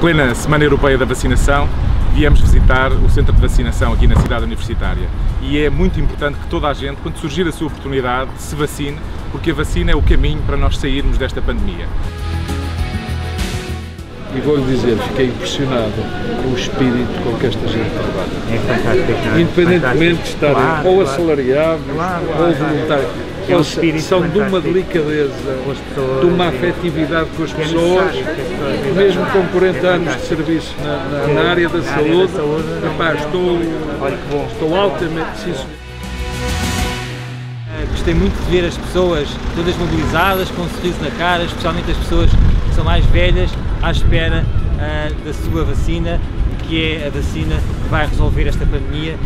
plena Semana Europeia da Vacinação, viemos visitar o centro de vacinação aqui na cidade universitária. E é muito importante que toda a gente, quando surgir a sua oportunidade, se vacine, porque a vacina é o caminho para nós sairmos desta pandemia. E vou-lhe dizer, fiquei impressionado com o espírito com que esta gente trabalha. É fantástico. é? Independentemente de estarem Claro, ou claro. assalariados Claro, ou voluntários. É um são de uma delicadeza, Com as pessoas, de uma afetividade com as pessoas, que mesmo com 40 É anos de serviço na, na- na área da na área da saúde. saúde, Epá, estou, que estou altamente senhor. Eh, Gostei muito de ver as pessoas todas mobilizadas, com um sorriso na cara, especialmente as pessoas que são mais velhas, à espera eh, da sua vacina, que é a vacina que vai resolver esta pandemia.